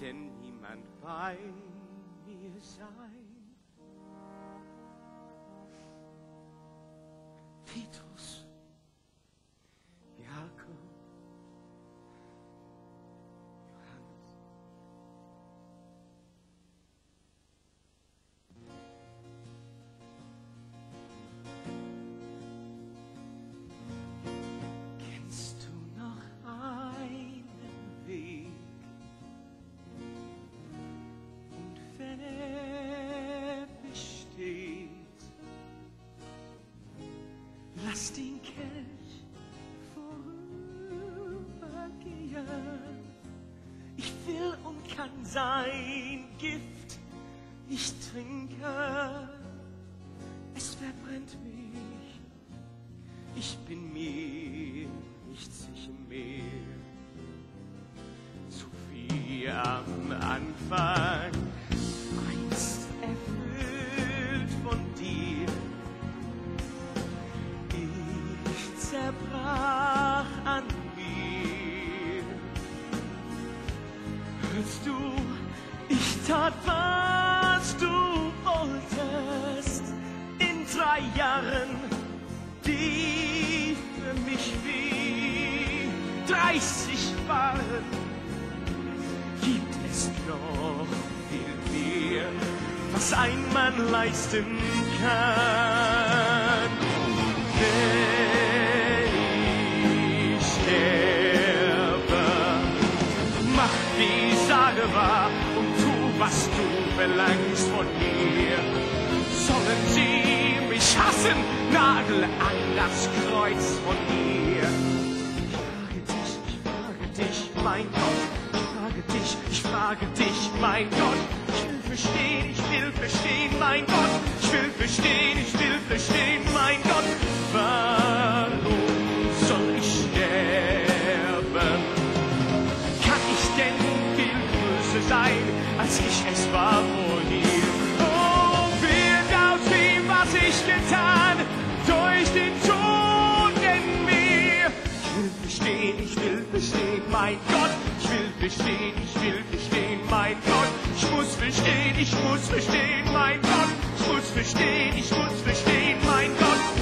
denn niemand bei mir sein. Petrus, Besteht, lass den Kelch vorübergehen. Ich will und kann sein Gift nicht trinken. Es verbrennt mich. Ich bin mir Zerbrach an mir. Hörst du, ich tat, was du wolltest. In drei Jahren, die für mich wie 30 waren, gibt es noch viel mehr, was ein Mann leisten kann. Was du verlangst von mir. Sollen sie mich hassen, nagel an das Kreuz von mir. Ich frage dich, ich frage dich, mein Gott. Ich frage dich, ich frage dich, mein Gott. Ich will verstehen, ich will verstehen, mein Gott. Ich will verstehen, ich will verstehen, mein Gott. Sein, als ich es war vor dir? Oh, wird aus dem, was ich getan, durch den Tod in mir. Ich will verstehen, ich will verstehen, mein Gott. Ich will verstehen, ich will verstehen, mein Gott. Ich muss verstehen, ich muss verstehen, mein Gott. Ich muss verstehen, ich muss verstehen, mein Gott.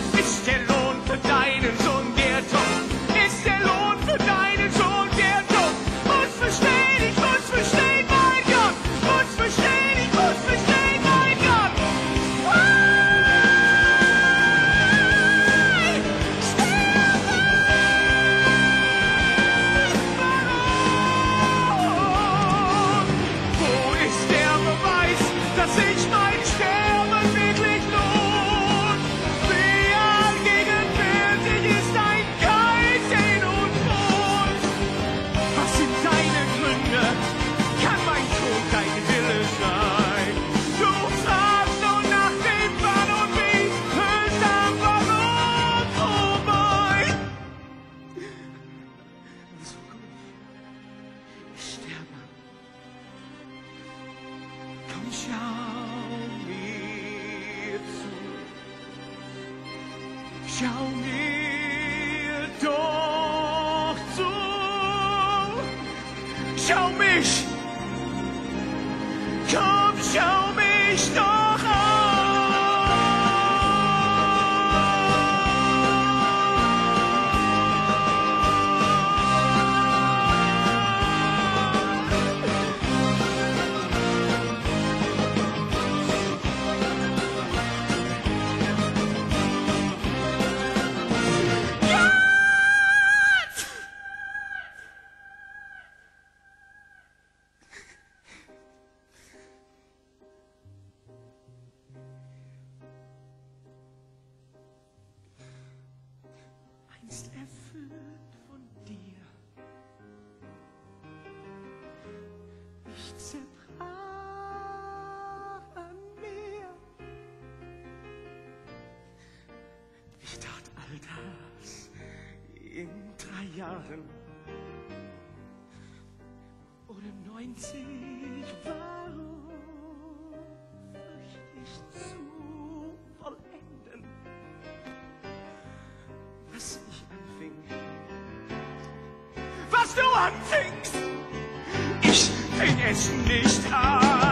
Schau mir doch zu. Schau mich. Einst erfüllt von dir. Ich zerbrach an mir. Ich tat all das in drei Jahren oder neunzig. Warum fürcht ich zu Was du anfingst! Ich fing es nicht an.